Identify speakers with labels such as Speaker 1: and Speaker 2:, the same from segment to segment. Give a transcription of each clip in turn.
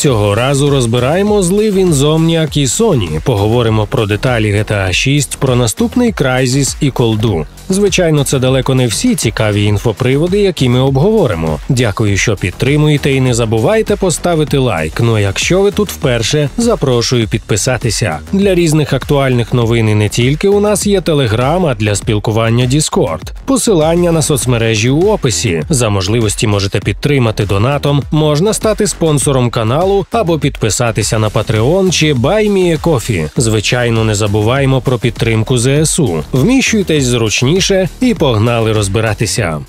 Speaker 1: Цього разу розбираємо злив Insomniac і Sony, поговоримо про деталі GTA 6, про наступний Crysis і колду. Звичайно, це далеко не всі цікаві інфоприводи, які ми обговоримо. Дякую, що підтримуєте, і не забувайте поставити лайк. Ну а якщо ви тут вперше, запрошую підписатися. Для різних актуальних новин і не тільки у нас є телеграм, а для спілкування Discord. Посилання на соцмережі у описі. За можливості можете підтримати донатом, можна стати спонсором каналу або підписатися на Patreon чи BuyMeACoffee. Звичайно, не забуваємо про підтримку ЗСУ. Вміщуйтесь зручніше і погнали розбиратися.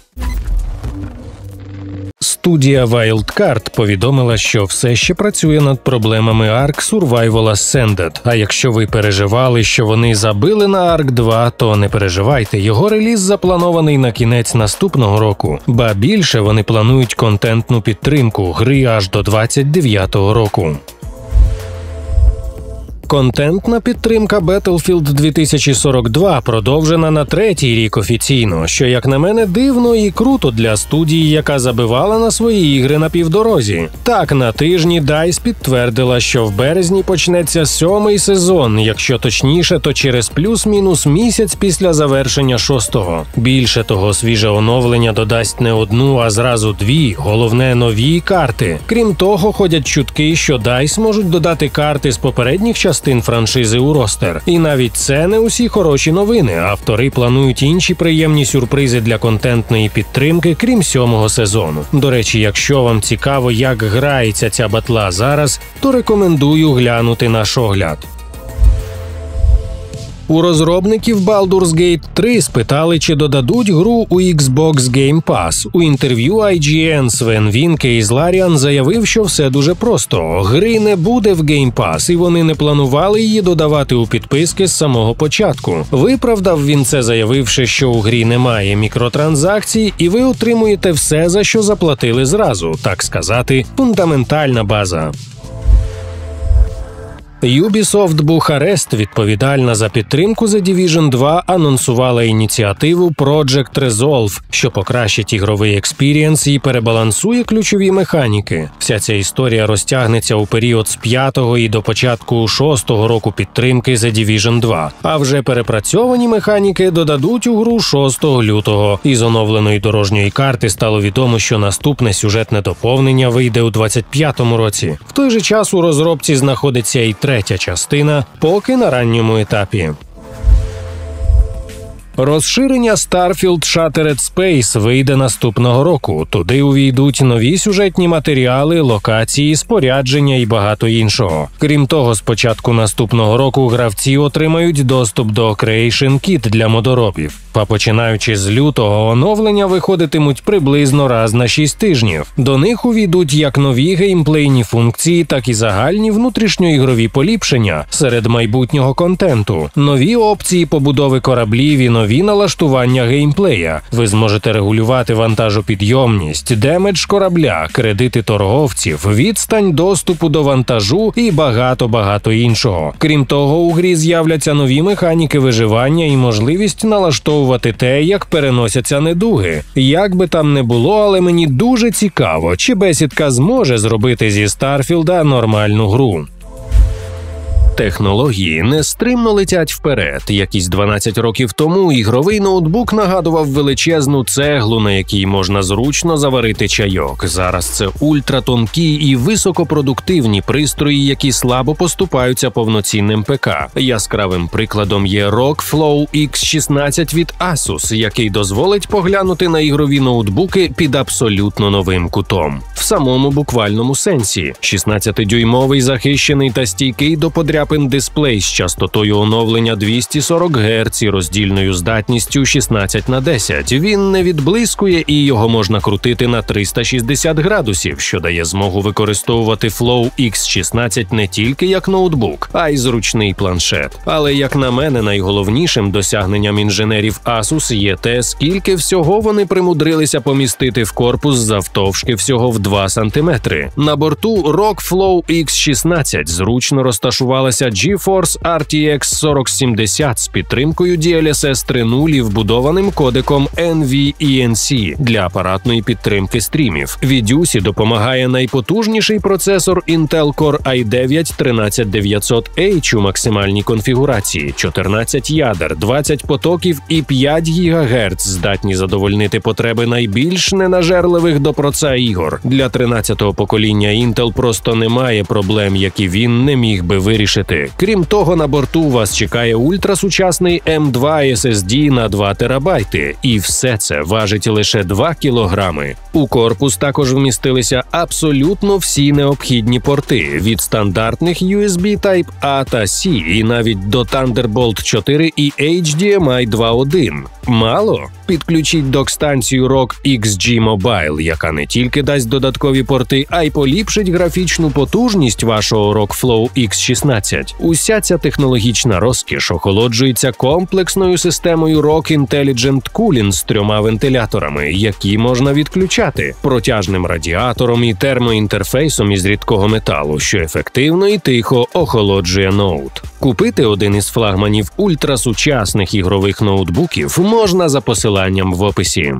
Speaker 1: Студія Wildcard повідомила, що все ще працює над проблемами Ark Survival Ascended. А якщо ви переживали, що вони забили на Ark 2, то не переживайте. Його реліз запланований на кінець наступного року. Ба більше вони планують контентну підтримку гри аж до 29-го року. Контентна підтримка Battlefield 2042 продовжена на третій рік офіційно, що, як на мене, дивно і круто для студії, яка забивала на свої ігри на півдорозі. Так, на тижні DICE підтвердила, що в березні почнеться сьомий сезон, якщо точніше, то через плюс-мінус місяць після завершення шостого. Більше того, свіже оновлення додасть не одну, а зразу дві, головне нові карти. Крім того, ходять чутки, що DICE можуть додати карти з попередніх частин частин франшизи у ростер. І навіть це не усі хороші новини. Автори планують інші приємні сюрпризи для контентної підтримки, крім сьомого сезону. До речі, якщо вам цікаво, як грається ця батла зараз, то рекомендую глянути наш огляд. У розробників Baldur's Gate 3 спитали, чи додадуть гру у Xbox Game Pass. У інтерв'ю IGN Свен Вінке із Ларіан заявив, що все дуже просто. Гри не буде в Game Pass, і вони не планували її додавати у підписки з самого початку. Виправдав він це, заявивши, що у грі немає мікротранзакцій, і ви отримуєте все, за що заплатили зразу, так сказати, фундаментальна база. Ubisoft Бухарест, відповідальна за підтримку The Division 2, анонсувала ініціативу Project Resolve, що покращить ігровий experience і перебалансує ключові механіки. Вся ця історія розтягнеться у період з 5 і до початку 6-го року підтримки The Division 2, а вже перепрацьовані механіки додадуть у гру 6 лютого. Із оновленої дорожньої карти стало відомо, що наступне сюжетне доповнення вийде у 25-му році. В той же час у розробці знаходиться і третя частина, поки на ранньому етапі. Розширення Starfield Shattered Space вийде наступного року. Туди увійдуть нові сюжетні матеріали, локації, спорядження і багато іншого. Крім того, з початку наступного року гравці отримають доступ до Creation Kit для модоробів. А починаючи з лютого, оновлення виходитимуть приблизно раз на 6 тижнів. До них увійдуть як нові геймплейні функції, так і загальні внутрішньоігрові поліпшення серед майбутнього контенту, нові опції побудови кораблів і нові налаштування геймплея. Ви зможете регулювати вантажопідйомність, damage корабля, кредити торговців, відстань доступу до вантажу і багато багато іншого. Крім того, у грі з'являться нові механіки виживання і можливість налаштовувати те, як переносяться недуги. Як би там не було, але мені дуже цікаво, чи бесідка зможе зробити зі Старфілда нормальну гру. Технології нестримно летять вперед. Якісь 12 років тому ігровий ноутбук нагадував величезну цеглу, на якій можна зручно заварити чайок. Зараз це ультратонкі і високопродуктивні пристрої, які слабо поступаються повноцінним ПК. Яскравим прикладом є Rockflow X16 від Asus, який дозволить поглянути на ігрові ноутбуки під абсолютно новим кутом. В самому буквальному сенсі 16-дюймовий захищений та стійкий до подряпин дисплей з частотою оновлення 240 Гц і роздільною здатністю 16 на 10. Він не відблискує і його можна крутити на 360 градусів, що дає змогу використовувати Flow X16 не тільки як ноутбук, а й зручний планшет. Але як на мене, найголовнішим досягненням інженерів Asus є те, скільки всього вони примудрилися помістити в корпус завтовшки всього в 2 см. На борту Rockflow X16 зручно розташувалася з'явилася GeForce RTX 4070 з підтримкою DLSS 3.0 і вбудованим кодеком NVENC для апаратної підтримки стрімів. Відюсі допомагає найпотужніший процесор Intel Core i9 13900H у максимальній конфігурації, 14 ядер, 20 потоків і 5 ГГц здатні задовольнити потреби найбільш ненажерливих до проца ігор. Для 13-го покоління Intel просто немає проблем, які він не міг би вирішити. Крім того, на борту вас чекає ультрасучасний M2 SSD на 2 терабайти, і все це важить лише 2 кілограми. У корпус також вмістилися абсолютно всі необхідні порти від стандартних USB Type-A та C і навіть до Thunderbolt 4 і HDMI 2.1. Мало підключіть док-станцію ROG XG Mobile, яка не тільки дасть додаткові порти, а й поліпшить графічну потужність вашого ROG Flow X16. Уся ця технологічна розкіш охолоджується комплексною системою ROG Intelligent Cooling з трьома вентиляторами, які можна відключати, протяжним радіатором і термоінтерфейсом із рідкого металу, що ефективно і тихо охолоджує ноут. Купити один із флагманів ультрасучасних ігрових ноутбуків можна за посиланням в описі.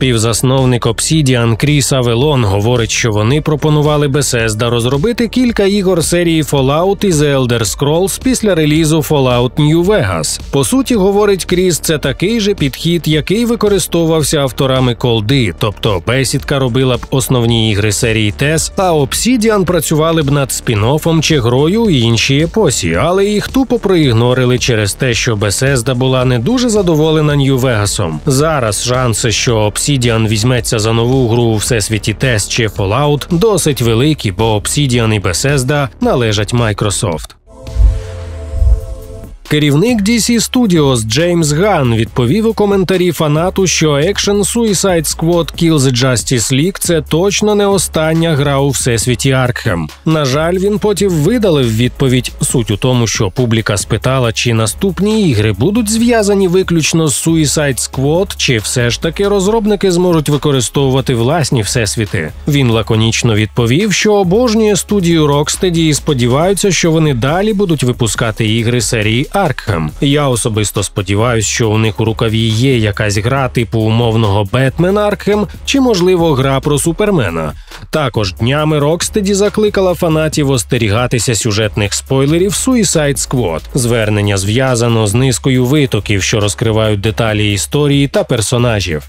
Speaker 1: Співзасновник Obsidian Кріс Авелон говорить, що вони пропонували Bethesda розробити кілька ігор серії Fallout і The Elder Scrolls після релізу Fallout New Vegas. По суті, говорить Кріс, це такий же підхід, який використовувався авторами колди, тобто бесідка робила б основні ігри серії TES, а Obsidian працювали б над спін-оффом чи грою іншій епосі, але їх тупо проігнорили через те, що Bethesda була не дуже задоволена New Vegas. Зараз шанси, що Obsidian візьметься за нову гру у всесвіті Тест чи Fallout, досить великі, бо Obsidian і Bethesda належать Microsoft. Керівник DC Studios Джеймс Ган відповів у коментарі фанату, що екшен Suicide Squad Kill the Justice League – це точно не остання гра у всесвіті Аркхем. На жаль, він потім видалив відповідь. Суть у тому, що публіка спитала, чи наступні ігри будуть зв'язані виключно з Suicide Squad, чи все ж таки розробники зможуть використовувати власні всесвіти. Він лаконічно відповів, що обожнює студію Rocksteady і сподіваються, що вони далі будуть випускати ігри серії Аркхем. Я особисто сподіваюся, що у них у рукаві є якась гра типу умовного Бетмен Аркхем чи, можливо, гра про супермена. Також днями Rocksteady закликала фанатів остерігатися сюжетних спойлерів Suicide Squad. Звернення зв'язано з низкою витоків, що розкривають деталі історії та персонажів.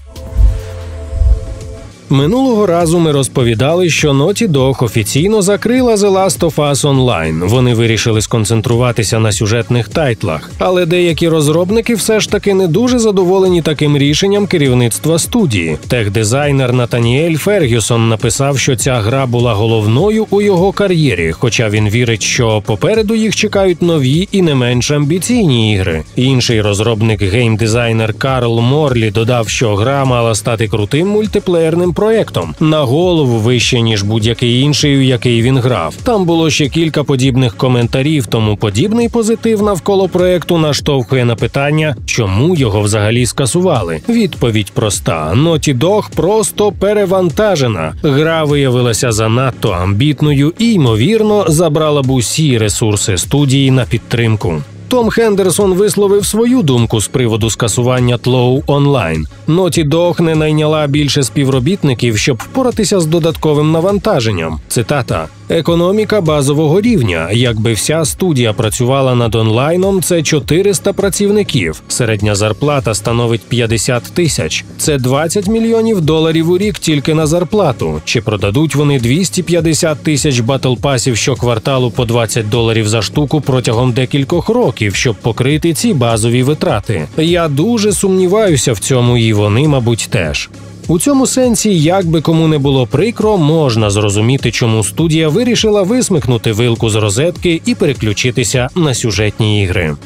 Speaker 1: Минулого разу ми розповідали, що Naughty Dog офіційно закрила The Last of Us Online. Вони вирішили сконцентруватися на сюжетних тайтлах, але деякі розробники все ж таки не дуже задоволені таким рішенням керівництва студії. Техдизайнер Натаніель Фергюсон написав, що ця гра була головною у його кар'єрі, хоча він вірить, що попереду їх чекають нові і не менш амбіційні ігри. Інший розробник геймдизайнер Карл Морлі додав, що гра мала стати крутим мультиплеєрним проектом на голову вище ніж будь-який інший, у який він грав. Там було ще кілька подібних коментарів, тому подібний позитив навколо проекту наштовхує на питання, чому його взагалі скасували. Відповідь проста: Naughty Dog просто перевантажена. Гра виявилася занадто амбітною і, ймовірно, забрала б усі ресурси студії на підтримку. Том Хендерсон висловив свою думку з приводу скасування тлоу онлайн. Ноті Дог не найняла більше співробітників, щоб впоратися з додатковим навантаженням. Цитата. Економіка базового рівня. Якби вся студія працювала над онлайном, це 400 працівників. Середня зарплата становить 50 тисяч. Це 20 мільйонів доларів у рік тільки на зарплату. Чи продадуть вони 250 тисяч батлпасів щокварталу по 20 доларів за штуку протягом декількох років, щоб покрити ці базові витрати? Я дуже сумніваюся в цьому, і вони, мабуть, теж. У цьому сенсі, як би кому не було прикро, можна зрозуміти, чому студія вирішила висмикнути вилку з розетки і переключитися на сюжетні ігри.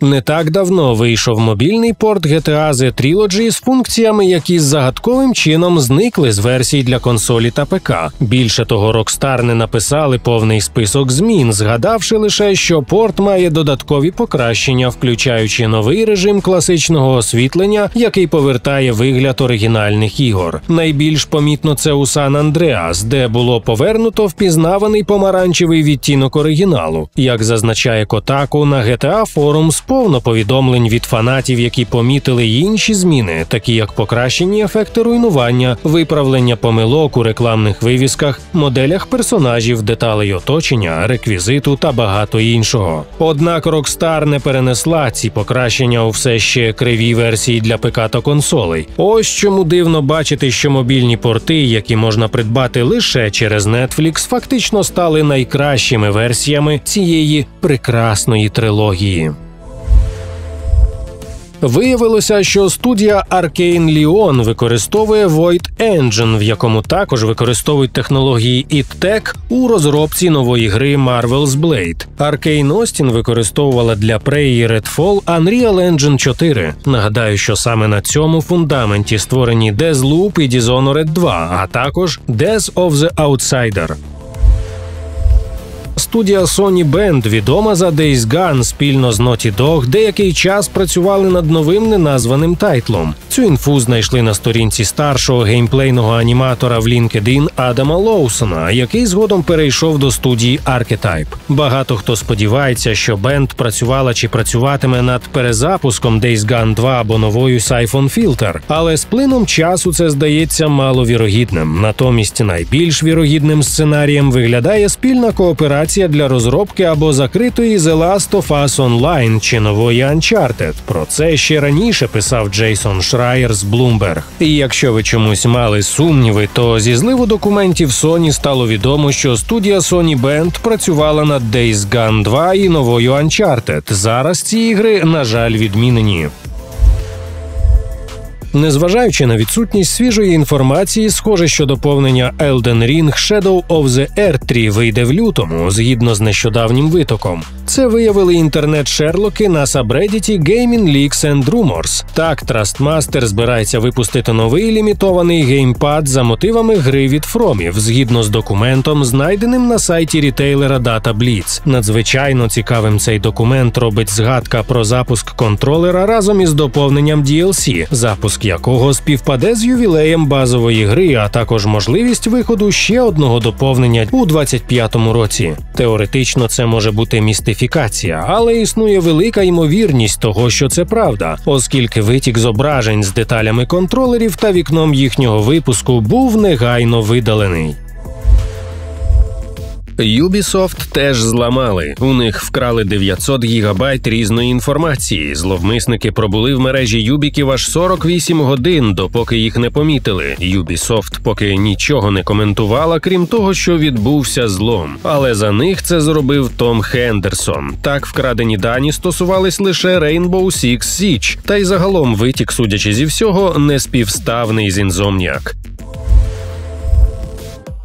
Speaker 1: Не так давно вийшов мобільний порт GTA The Trilogy з функціями, які загадковим чином зникли з версій для консолі та ПК. Більше того, Rockstar не написали повний список змін, згадавши лише, що порт має додаткові покращення, включаючи новий режим класичного освітлення, який повертає вигляд оригінальних ігор. Найбільш помітно це у Сан Андреас, де було повернуто впізнаваний помаранчевий відтінок оригіналу. Як зазначає Котаку, на GTA Forums повно повідомлень від фанатів, які помітили інші зміни, такі як покращені ефекти руйнування, виправлення помилок у рекламних вивісках, моделях персонажів, деталей оточення, реквізиту та багато іншого. Однак Rockstar не перенесла ці покращення у все ще криві версії для ПК та консолей. Ось чому дивно бачити, що мобільні порти, які можна придбати лише через Netflix, фактично стали найкращими версіями цієї прекрасної трилогії. Виявилося, що студія Arkane Lyon використовує Void Engine, в якому також використовують технології id у розробці нової гри Marvel's Blade. Arkane Austin використовувала для Prey і Redfall Unreal Engine 4. Нагадаю, що саме на цьому фундаменті створені Deathloop і Dishonored 2, а також Death of the Outsider. Студія Sony Bend, відома за Days Gone спільно з Naughty Dog, деякий час працювали над новим неназваним тайтлом. Цю інфу знайшли на сторінці старшого геймплейного аніматора в LinkedIn Адама Лоусона, який згодом перейшов до студії Archetype. Багато хто сподівається, що бенд працювала чи працюватиме над перезапуском Days Gone 2 або новою Siphon Filter, але з плином часу це здається маловірогідним. Натомість найбільш вірогідним сценарієм виглядає спільна кооперація для розробки або закритої The Last of Us Online чи нової Uncharted. Про це ще раніше писав Джейсон Шрайер з Bloomberg. І якщо ви чомусь мали сумніви, то зі зливу документів Sony стало відомо, що студія Sony Band працювала над Days Gone 2 і новою Uncharted. Зараз ці ігри, на жаль, відмінені. Незважаючи на відсутність свіжої інформації, схоже, що доповнення Elden Ring Shadow of the Earth вийде в лютому, згідно з нещодавнім витоком. Це виявили інтернет-шерлоки на сабредіті Gaming Leaks and Rumors. Так, Trustmaster збирається випустити новий лімітований геймпад за мотивами гри від Фромів, згідно з документом, знайденим на сайті рітейлера Data Blitz. Надзвичайно цікавим цей документ робить згадка про запуск контролера разом із доповненням DLC, запуск якого співпаде з ювілеєм базової гри, а також можливість виходу ще одного доповнення у 25-му році. Теоретично це може бути містифікація, але існує велика ймовірність того, що це правда, оскільки витік зображень з деталями контролерів та вікном їхнього випуску був негайно видалений. Ubisoft теж зламали. У них вкрали 900 гігабайт різної інформації. Зловмисники пробули в мережі Юбіків аж 48 годин, допоки їх не помітили. Ubisoft поки нічого не коментувала, крім того, що відбувся злом. Але за них це зробив Том Хендерсон. Так вкрадені дані стосувались лише Rainbow Six Siege, та й загалом витік, судячи зі всього, не співставний з Insomniac.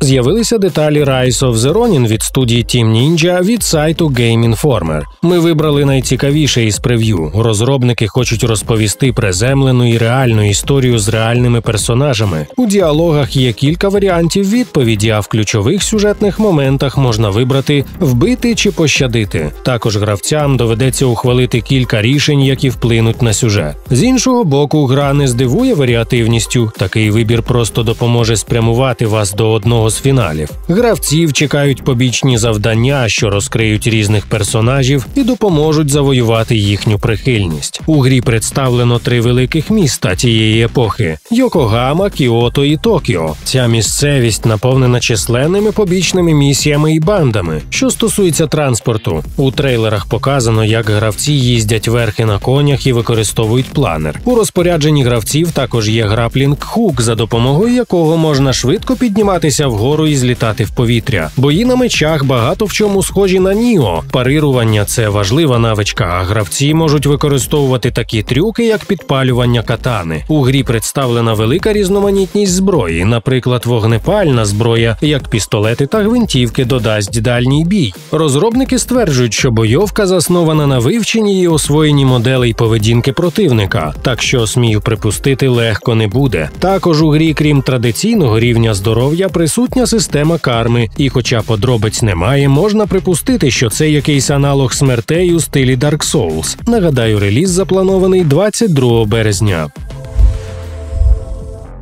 Speaker 1: З'явилися деталі Rise of the Ronin від студії Team Ninja від сайту Game Informer. Ми вибрали найцікавіше із прев'ю. Розробники хочуть розповісти приземлену і реальну історію з реальними персонажами. У діалогах є кілька варіантів відповіді, а в ключових сюжетних моментах можна вибрати вбити чи пощадити. Також гравцям доведеться ухвалити кілька рішень, які вплинуть на сюжет. З іншого боку, гра не здивує варіативністю. Такий вибір просто допоможе спрямувати вас до одного з фіналів. Гравців чекають побічні завдання, що розкриють різних персонажів і допоможуть завоювати їхню прихильність. У грі представлено три великих міста тієї епохи: Йокогама, Кіото і Токіо. Ця місцевість наповнена численними побічними місіями і бандами. Що стосується транспорту, у трейлерах показано, як гравці їздять верхи на конях і використовують планер. У розпорядженні гравців також є граплінг хук, за допомогою якого можна швидко підніматися вгору вгору і злітати в повітря. Бої на мечах багато в чому схожі на Ніо. Парирування це важлива навичка. А гравці можуть використовувати такі трюки, як підпалювання катани. У грі представлена велика різноманітність зброї, наприклад, вогнепальна зброя, як пістолети та гвинтівки, додасть дальній бій. Розробники стверджують, що бойовка заснована на вивченні і освоєнні моделей поведінки противника, так що смію припустити легко не буде. Також у грі, крім традиційного рівня здоров'я, присутня система карми, і, хоча подробиць немає, можна припустити, що це якийсь аналог смертей у стилі Dark Souls. Нагадаю, реліз запланований 22 березня.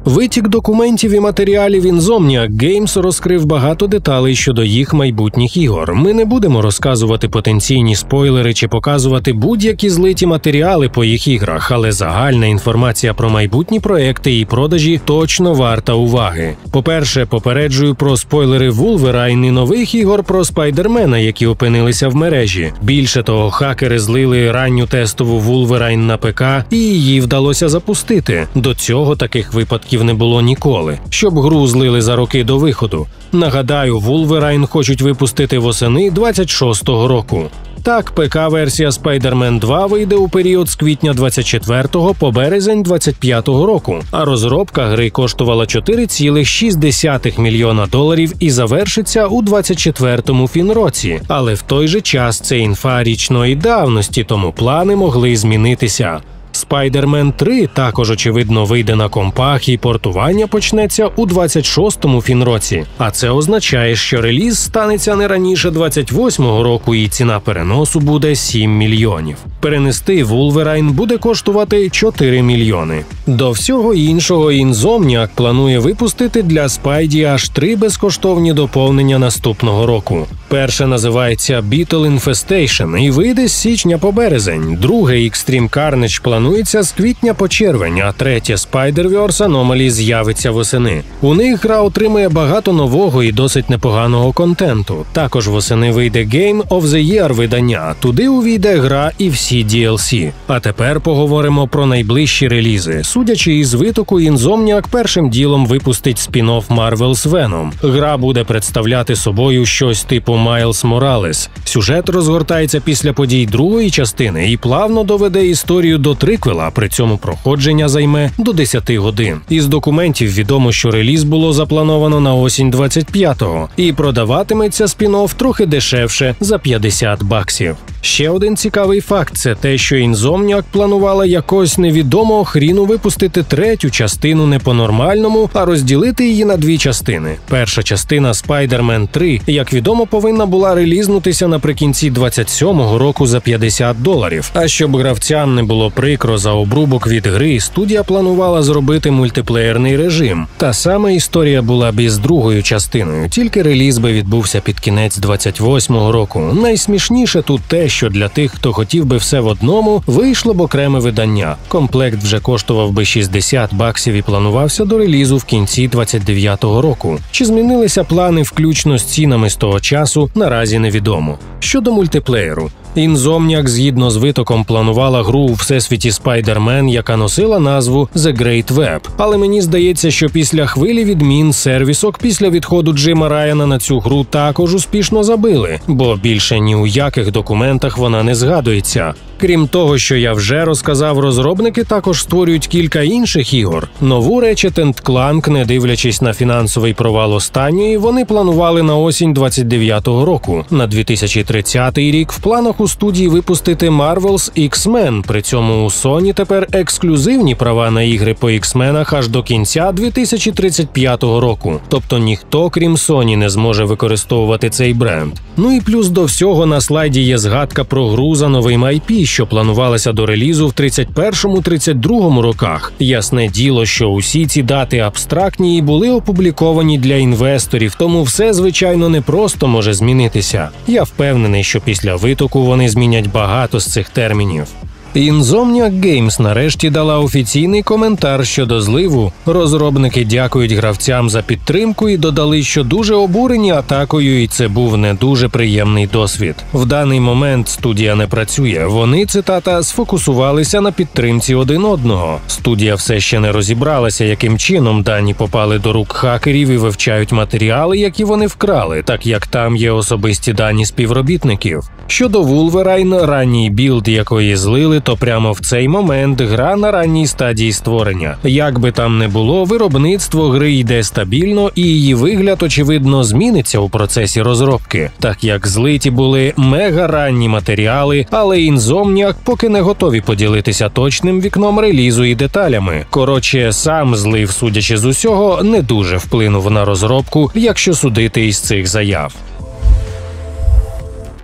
Speaker 1: Витік документів і матеріалів Insomniac Games розкрив багато деталей щодо їх майбутніх ігор. Ми не будемо розказувати потенційні спойлери чи показувати будь-які злиті матеріали по їх іграх, але загальна інформація про майбутні проекти і продажі точно варта уваги. По-перше, попереджую про спойлери Wolverine і нових ігор про спайдермена, які опинилися в мережі. Більше того, хакери злили ранню тестову Wolverine на ПК, і її вдалося запустити. До цього таких випадків не було ніколи, щоб гру злили за роки до виходу. Нагадаю, Wolverine хочуть випустити восени 26-го року. Так, ПК-версія Spider-Man 2 вийде у період з квітня 24 по березень 25 року, а розробка гри коштувала 4,6 мільйона доларів і завершиться у 24-му фінроці. Але в той же час це інфа річної давності, тому плани могли змінитися. Spider-Man 3 також очевидно вийде на компах і портування почнеться у 26-му фінроці. А це означає, що реліз станеться не раніше 28-го року, і ціна переносу буде 7 мільйонів. Перенести Wolverine буде коштувати 4 мільйони. До всього іншого Insomniac планує випустити для Spidey аж три безкоштовні доповнення наступного року. Перше називається Beetle Infestation і вийде з січня по березень. Друге Extreme Carnage планується з квітня по червень, а третє Spider-Verse Anomaly з'явиться восени. У них гра отримує багато нового і досить непоганого контенту. Також восени вийде Game of the Year видання. Туди увійде гра і всі DLC. А тепер поговоримо про найближчі релізи. Судячи із витоку, Insomniac першим ділом випустить спін-офф Marvel's Venom. Гра буде представляти собою щось типу Майлз Моралес. Сюжет розгортається після подій другої частини і плавно доведе історію до триквела. При цьому проходження займе до 10 годин. Із документів відомо, що реліз було заплановано на осінь 25-го, і продаватиметься спін-офф трохи дешевше за 50 баксів. Ще один цікавий факт це те, що Insomniac планувала якось невідомого хріну випустити третю частину не по-нормальному, а розділити її на дві частини. Перша частина Spider-Man 3, як відомо, повинна була релізнутися наприкінці 27-го року за 50 доларів. А щоб гравцям не було прикро за обрубок від гри, студія планувала зробити мультиплеєрний режим. Та сама історія була б із другою частиною, тільки реліз би відбувся під кінець 28-го року. Найсмішніше тут те, що для тих, хто хотів би все в одному, вийшло б окреме видання. Комплект вже коштував би 60 баксів і планувався до релізу в кінці 29-го року. Чи змінилися плани включно з цінами з того часу, наразі невідомо. Щодо мультиплеєру. Insomniac згідно з витоком планувала гру у всесвіті Spider-Man, яка носила назву The Great Web. Але мені здається, що після хвилі відмін сервісок після відходу Джима Райана на цю гру також успішно забили, бо більше ні у яких документах вона не згадується. Крім того, що я вже розказав, розробники також створюють кілька інших ігор. Нову Ratchet Clank, не дивлячись на фінансовий провал останньої, вони планували на осінь 29-го року. На 2030 рік в планах у студії випустити Marvel's X-Men, При цьому у Sony тепер ексклюзивні права на ігри по X-менах аж до кінця 2035 року. Тобто ніхто, крім Sony, не зможе використовувати цей бренд. Ну і плюс до всього на слайді є згадка про гру за новим IP, що планувалася до релізу в 31-32 роках. Ясне діло, що усі ці дати абстрактні і були опубліковані для інвесторів, тому все звичайно не просто може змінитися. Я впевнений, що після витоку вони змінять багато з цих термінів. Insomniac Games нарешті дала офіційний коментар щодо зливу. Розробники дякують гравцям за підтримку і додали, що дуже обурені атакою, і це був не дуже приємний досвід. В даний момент студія не працює. Вони цитата сфокусувалися на підтримці один одного. Студія все ще не розібралася, яким чином дані попали до рук хакерів і вивчають матеріали, які вони вкрали, так як там є особисті дані співробітників. Щодо Wolverine, ранній build якої злили, то прямо в цей момент гра на ранній стадії створення. Як би там не було, виробництво гри йде стабільно, і її вигляд, очевидно, зміниться у процесі розробки, так як злиті були мега ранні матеріали, але Insomniac поки не готові поділитися точним вікном релізу і деталями. Коротше, сам злив, судячи з усього, не дуже вплинув на розробку, якщо судити із цих заяв.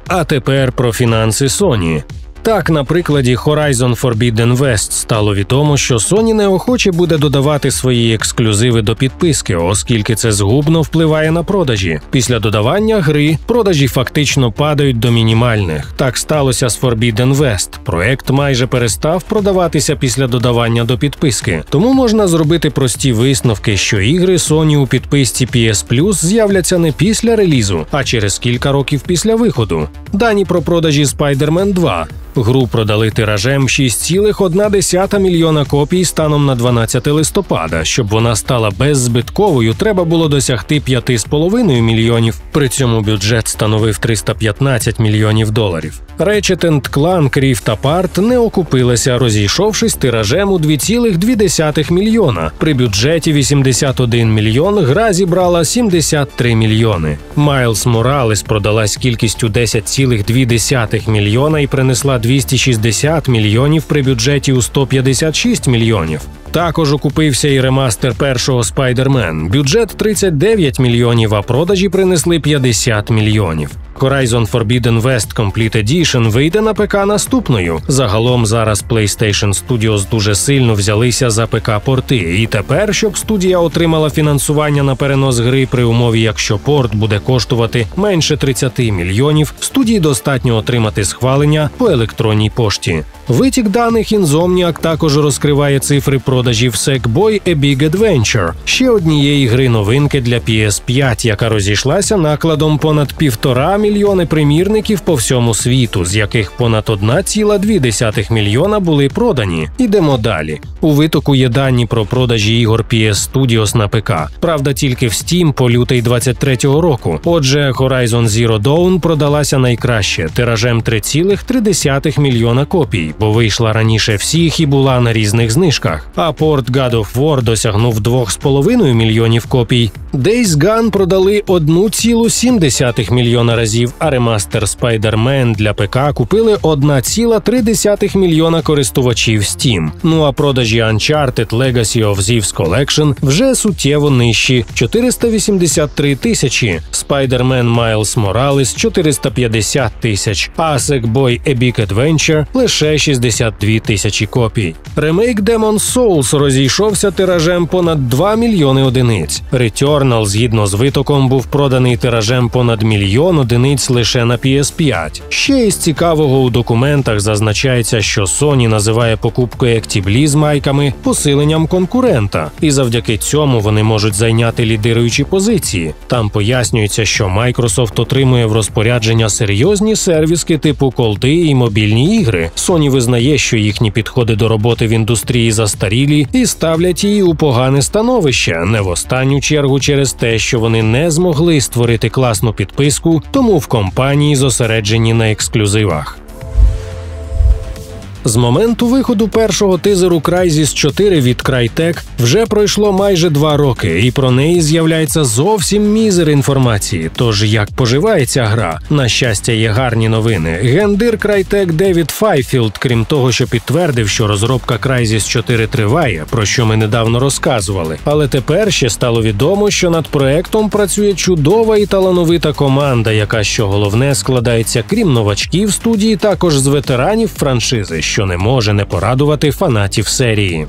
Speaker 1: А тепер про фінанси Sony. Так, на прикладі Horizon Forbidden West стало відомо, що Sony неохоче буде додавати свої ексклюзиви до підписки, оскільки це згубно впливає на продажі. Після додавання гри продажі фактично падають до мінімальних. Так сталося з Forbidden West. Проект майже перестав продаватися після додавання до підписки. Тому можна зробити прості висновки, що ігри Sony у підписці PS Plus з'являться не після релізу, а через кілька років після виходу. Дані про продажі Spider-Man 2 Гру продали тиражем 6,1 мільйона копій станом на 12 листопада. Щоб вона стала беззбитковою, треба було досягти 5,5 мільйонів. При цьому бюджет становив 315 мільйонів доларів. Ratchet Clank Rift Apart не окупилася, розійшовшись тиражем у 2,2 мільйона. При бюджеті 81 мільйон гра зібрала 73 мільйони. Miles Morales продалась кількістю 10,2 мільйона і принесла 260 мільйонів при бюджеті у 156 мільйонів. Також окупився і ремастер першого Spider-Man. Бюджет 39 мільйонів, а продажі принесли 50 мільйонів. Horizon Forbidden West Complete Edition вийде на ПК наступною. Загалом зараз PlayStation Studios дуже сильно взялися за ПК-порти. І тепер, щоб студія отримала фінансування на перенос гри при умові, якщо порт буде коштувати менше 30 мільйонів, студії достатньо отримати схвалення по електронній пошті. Витік даних Insomniac також розкриває цифри продажів Sackboy A Big Adventure, ще однієї гри новинки для PS5, яка розійшлася накладом понад півтора мільйони примірників по всьому світу, з яких понад 1,2 мільйона були продані. Ідемо далі. У витоку є дані про продажі ігор PS Studios на ПК. Правда, тільки в Steam по лютий 23-го року. Отже, Horizon Zero Dawn продалася найкраще тиражем 3,3 мільйона копій, бо вийшла раніше всіх і була на різних знижках. А порт God of War досягнув 2,5 мільйонів копій. Days Gone продали 1,7 мільйона разів, а ремастер Spider-Man для ПК купили 1,3 мільйона користувачів Steam. Ну а продажі Uncharted Legacy of Thieves Collection вже суттєво нижчі 483 тисячі. Spider-Man Miles Morales 450 тисяч, а Sackboy A Big Adventure лише 62 тисячі копій. Ремейк Demon's Souls розійшовся тиражем понад 2 мільйони одиниць. Returnal, згідно з витоком, був проданий тиражем понад мільйон одиниць лише на PS5. Ще із цікавого у документах зазначається, що Sony називає покупку Actively з майками посиленням конкурента, і завдяки цьому вони можуть зайняти лідируючі позиції. Там пояснюється, що Microsoft отримує в розпорядження серйозні сервіски типу колди і мобільні ігри. Sony визнає, що їхні підходи до роботи в індустрії застарілі і ставлять її у погане становище, не в останню чергу через те, що вони не змогли створити класну підписку, тому в компанії зосереджені на ексклюзивах. З моменту виходу першого тизеру Crysis 4 від Crytek вже пройшло майже два роки, і про неї з'являється зовсім мізер інформації. Тож як поживається гра, на щастя, є гарні новини. Гендир Crytek Девід Файфілд, крім того, що підтвердив, що розробка Crysis 4 триває, про що ми недавно розказували. Але тепер ще стало відомо, що над проектом працює чудова і талановита команда, яка що головне складається, крім новачків студії, також з ветеранів франшизи що не може не порадувати фанатів серії.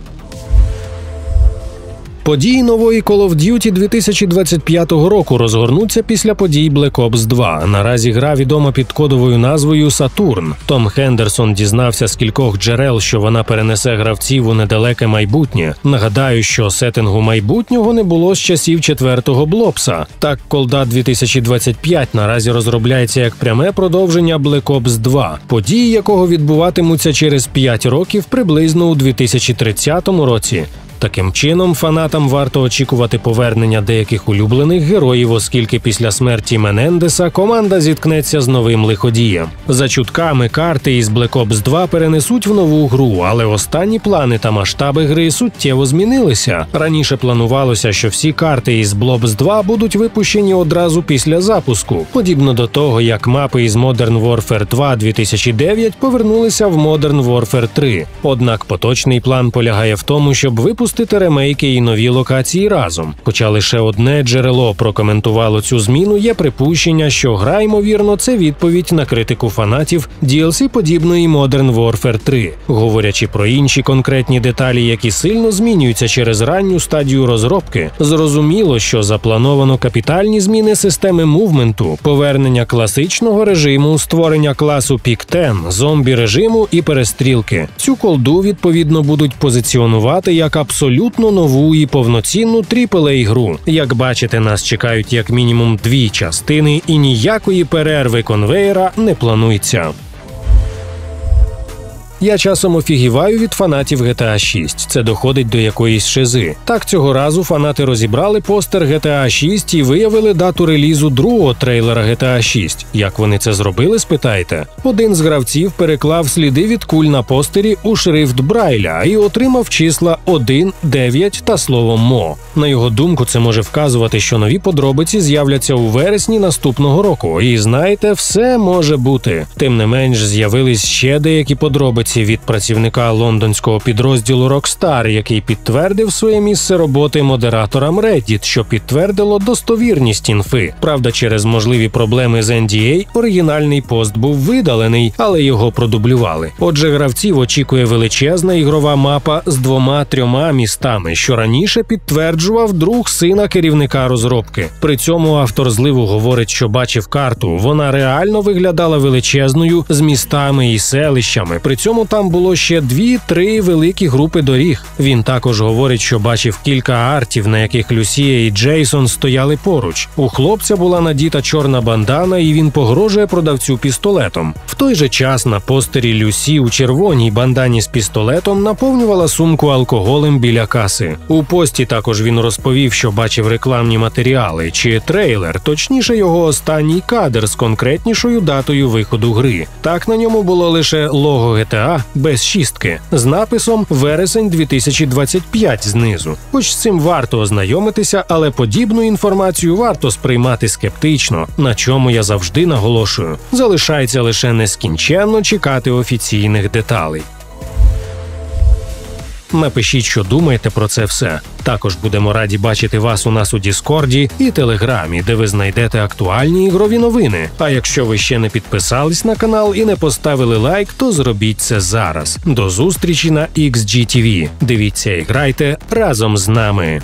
Speaker 1: Події нової Call of Duty 2025 року розгорнуться після подій Black Ops 2. Наразі гра відома під кодовою назвою Сатурн. Том Хендерсон дізнався з кількох джерел, що вона перенесе гравців у недалеке майбутнє. Нагадаю, що сеттингу майбутнього не було з часів четвертого блопса. Так, колда 2025 наразі розробляється як пряме продовження Black Ops 2, події якого відбуватимуться через 5 років приблизно у 2030 році. Таким чином, фанатам варто очікувати повернення деяких улюблених героїв, оскільки після смерті Менендеса команда зіткнеться з новим лиходієм. За чутками карти із Black Ops 2 перенесуть в нову гру, але останні плани та масштаби гри суттєво змінилися. Раніше планувалося, що всі карти із Black Ops 2 будуть випущені одразу після запуску, подібно до того, як мапи із Modern Warfare 2 2009 повернулися в Modern Warfare 3. Однак поточний план полягає в тому, щоб випустити випустити ремейки і нові локації разом. Хоча лише одне джерело прокоментувало цю зміну, є припущення, що гра, ймовірно, це відповідь на критику фанатів DLC подібної Modern Warfare 3, говорячи про інші конкретні деталі, які сильно змінюються через ранню стадію розробки. Зрозуміло, що заплановано капітальні зміни системи movement у, повернення класичного режиму, створення класу Pick 10, зомбі режиму і перестрілки. Цю колду відповідно будуть позиціонувати як абсолютно абсолютно нову і повноцінну triple-A гру. Як бачите, нас чекають як мінімум дві частини, і ніякої перерви конвейера не планується. Я часом офігіваю від фанатів GTA 6. Це доходить до якоїсь шизи. Так цього разу фанати розібрали постер GTA 6 і виявили дату релізу другого трейлера GTA 6. Як вони це зробили, спитайте? Один з гравців переклав сліди від куль на постері у шрифт Брайля і отримав числа 1, 9 та слово мо. На його думку, це може вказувати, що нові подробиці з'являться у вересні наступного року. І знаєте, все може бути. Тим не менш, з'явились ще деякі подробиці інформації від працівника лондонського підрозділу Rockstar, який підтвердив своє місце роботи модераторам Reddit, що підтвердило достовірність інфи. Правда, через можливі проблеми з NDA оригінальний пост був видалений, але його продублювали. Отже, гравців очікує величезна ігрова мапа з двома-трьома містами, що раніше підтверджував друг сина керівника розробки. При цьому автор зливу говорить, що бачив карту. Вона реально виглядала величезною з містами і селищами. При цьому цьому там було ще дві-три великі групи доріг. Він також говорить, що бачив кілька артів, на яких Люсія і Джейсон стояли поруч. У хлопця була надіта чорна бандана, і він погрожує продавцю пістолетом. В той же час на постері Люсі у червоній бандані з пістолетом наповнювала сумку алкоголем біля каси. У пості також він розповів, що бачив рекламні матеріали чи трейлер, точніше його останній кадр з конкретнішою датою виходу гри. Так на ньому було лише лого GTA, GTA без шістки з написом Вересень 2025 знизу. Хоч з цим варто ознайомитися, але подібну інформацію варто сприймати скептично, на чому я завжди наголошую. Залишається лише нескінченно чекати офіційних деталей. Напишіть, що думаєте про це все. Також будемо раді бачити вас у нас у Діскорді і Телеграмі, де ви знайдете актуальні ігрові новини. А якщо ви ще не підписались на канал і не поставили лайк, то зробіть це зараз. До зустрічі на XGTV. Дивіться і грайте разом з нами.